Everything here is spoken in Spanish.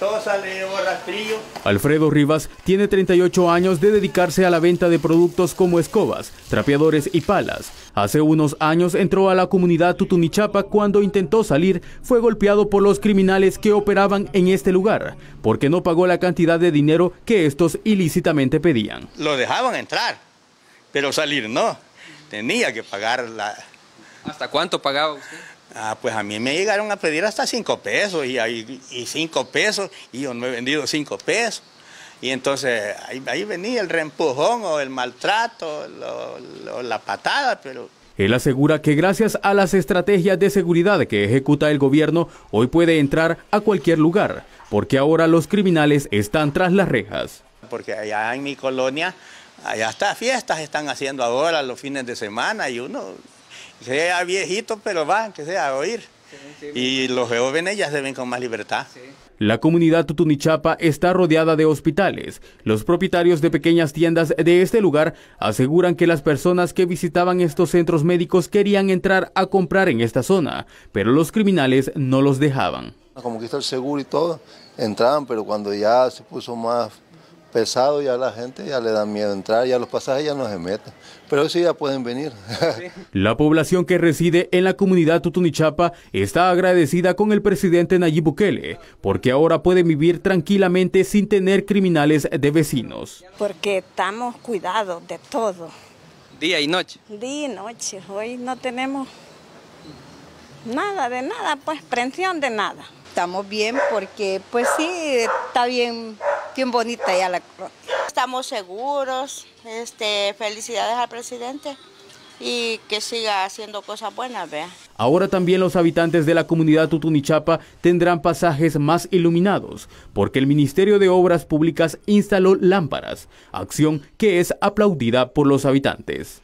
ventosa, le llevo rastrillo. Alfredo Rivas tiene 38 años de dedicarse a la venta de productos como escobas, trapeadores y palas. Hace unos años entró a la comunidad Tutunichapa cuando intentó salir, fue golpeado por los criminales que operaban en este lugar, porque no pagó la cantidad de dinero que estos ilícitamente pedían. Lo dejaban entrar, pero salir no. Tenía que pagar la... ¿Hasta cuánto pagaba usted? Ah, pues a mí me llegaron a pedir hasta cinco pesos y, y cinco pesos y yo no he vendido cinco pesos. Y entonces ahí, venía el reempujón o el maltrato, o la patada, pero... Él asegura que gracias a las estrategias de seguridad que ejecuta el gobierno, hoy puede entrar a cualquier lugar, porque ahora los criminales están tras las rejas. Porque allá en mi colonia, allá hasta fiestas están haciendo ahora los fines de semana y uno sea viejito, pero va, que sea a oír. Y los jóvenes ya se ven con más libertad. La comunidad Tutunichapa está rodeada de hospitales. Los propietarios de pequeñas tiendas de este lugar aseguran que las personas que visitaban estos centros médicos querían entrar a comprar en esta zona, pero los criminales no los dejaban. Como que está el seguro y todo, entraban, pero cuando ya se puso más pesado, ya la gente ya le da miedo entrar, ya los pasajes ya no se meten, pero sí ya pueden venir. La población que reside en la comunidad Tutunichapa está agradecida con el presidente Nayib Bukele, porque ahora puede vivir tranquilamente sin tener criminales de vecinos. Porque estamos cuidados de todo. Día y noche. Día y noche, hoy no tenemos nada de nada, pues prensión de nada. Estamos bien porque pues sí, está bien bien bonita ya la Estamos seguros, este, felicidades al presidente y que siga haciendo cosas buenas, vea. Ahora también los habitantes de la comunidad Tutunichapa tendrán pasajes más iluminados, porque el Ministerio de Obras Públicas instaló lámparas, acción que es aplaudida por los habitantes.